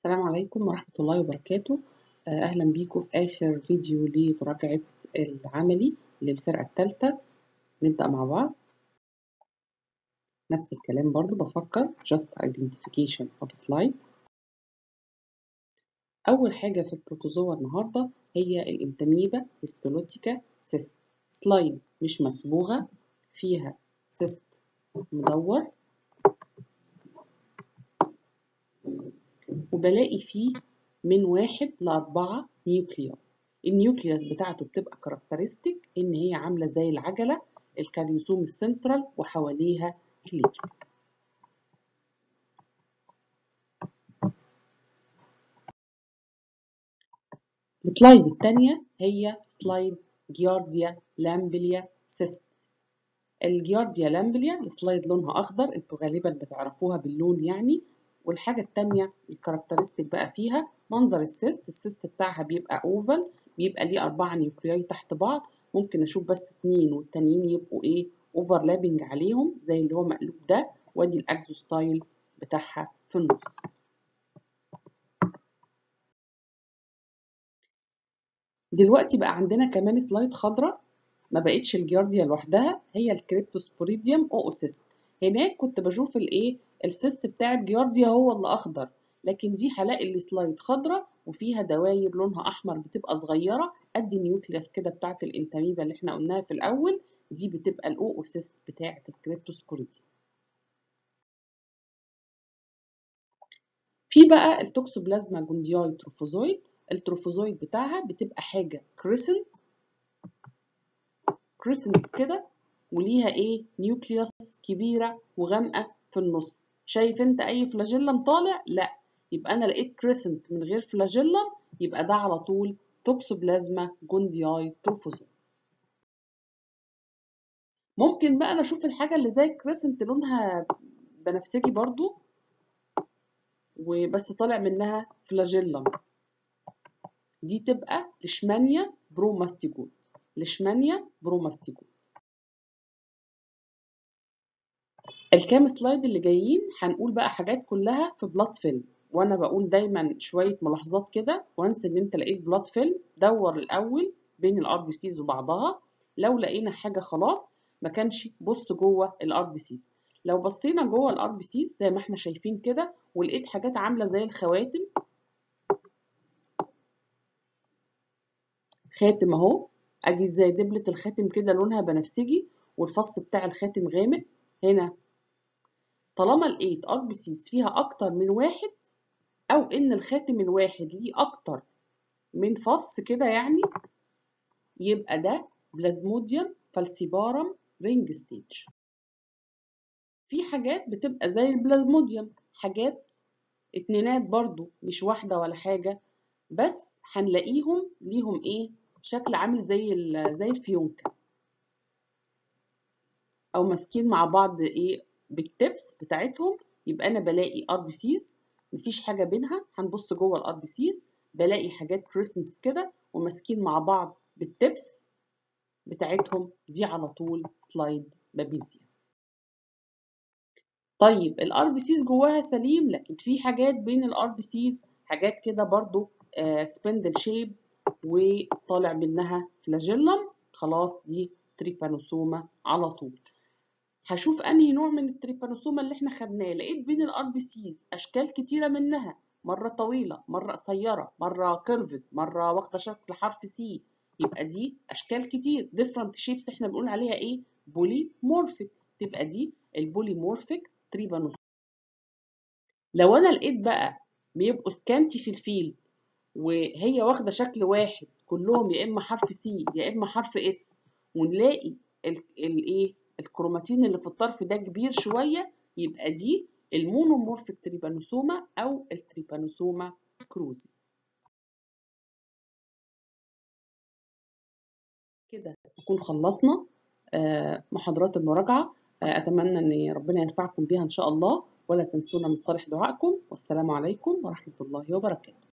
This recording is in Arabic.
السلام عليكم ورحمة الله وبركاته. آه، أهلا بيكم. في آخر فيديو لمراجعة العملي للفرقة الثالثة. نبدأ مع بعض. نفس الكلام برضو. بفكر. Just identification of slides. أول حاجة في ال protozoa النهاردة هي ال Entamoeba histolytica cyst slide مش مصبوغة فيها cyst مدور. وبلاقي فيه من واحد لأربعة nuclei ال nucleus بتاعته بتبقى characteristic إن هي عاملة زي العجلة ال karyosome ال central وحواليها كليكي ال slide الثانية هي slide Giardia lamblia cyst. ال Giardia lamblia ال slide لونها أخضر أنتوا غالبا بتعرفوها باللون يعني. والحاجة التانية ال characteristic بقى فيها منظر ال cyst ال cyst بتاعها بيبقى oval بيبقى ليه أربعة nuclei تحت بعض ممكن أشوف بس اتنين والتانيين يبقوا إيه overlapping عليهم زي اللي هو مقلوب ده وأدي ال axostyle بتاعها في النص. دلوقتي بقى عندنا كمان slide خضراء ما بقتش الجيارديا لوحدها هي ال Cryptosporidium oocyst هناك كنت بشوف الإيه ال cyst بتاع الجيارديا هو اللي أخضر لكن دي هلاقي ال slide خضراء وفيها دواير لونها أحمر بتبقى صغيرة قد ال nucleus كده بتاعة ال Entamoeba اللي إحنا قلناها في الأول دي بتبقى ال oocyst بتاعة ال Cryptosporidium في بقى ال Toxoplasma gondii trophozoite ال trophozoite بتاعها بتبقى حاجة crescent crescents كده وليها إيه؟ nucleus كبيرة وغامقة في النص. شايف انت اي flagellum طالع؟ لا. يبقى أنا لقيت crescent من غير flagellum يبقى ده على طول Toxoplasma gondii trophozoite ممكن بقى أنا أشوف الحاجة اللي زي ال crescent لونها بنفسجي برضو وبس طالع منها flagellum دي تبقى Leishmania promastigote Leishmania promastigote الكام slide اللي جايين هنقول بقى حاجات كلها في blood film وأنا بقول دايما شوية ملاحظات كده once إن أنت لقيت blood film دور الأول بين ال RBCs وبعضها. لو لقينا حاجة خلاص ما كانش بص جوه ال RBCs لو بصينا جوه ال RBCs زي ما إحنا شايفين كده ولقيت حاجات عاملة زي الخواتم. خاتم أهو. ادي زي دبلة الخاتم كده لونها بنفسجي والفص بتاع الخاتم غامق. هنا طالما RBCs فيها أكتر من واحد أو إن الخاتم الواحد ليه أكتر من فص كده يعني يبقى ده Plasmodium falciparum ring stage في حاجات بتبقى زي البلازموديوم حاجات اتنينات برضو مش واحدة ولا حاجة بس هنلاقيهم ليهم إيه؟ شكل عامل زي زي الفيونكة. أو ماسكين مع بعض إيه؟ بال tips بتاعتهم يبقى أنا بلاقي RBCs مفيش حاجة بينها هنبص جوه ال RBCs بلاقي حاجات crescents كده وماسكين مع بعض بال tips بتاعتهم. دي على طول slide Babesia طيب ال RBCs جواها سليم لكن في حاجات بين ال RBCs حاجات كده برضو آه spindle shape وطالع منها flagellum خلاص دي Trypanosoma على طول. هشوف أنهي نوع من ال Trypanosoma اللي إحنا خدناه. لقيت بين ال RBCs أشكال كتيرة منها. مرة طويلة مرة قصيرة مرة curved مرة واخدة شكل حرف C يبقى دي أشكال كتير. Different shapes إحنا بنقول عليها إيه؟ polymorphic تبقى دي ال polymorphic Trypanosoma. لو أنا لقيت بقى بيبقوا scanty في ال field وهي واخدة شكل واحد كلهم يا إما حرف C يا إما حرف S ونلاقي الايه الكروماتين اللي في الطرف ده كبير شوية يبقى دي ال monomorphic Trypanosoma أو ال Trypanosoma cruzi. كده نكون خلصنا محاضرات المراجعة أتمنى إن ربنا ينفعكم بها إن شاء الله ولا تنسونا من صالح دعائكم والسلام عليكم ورحمة الله وبركاته.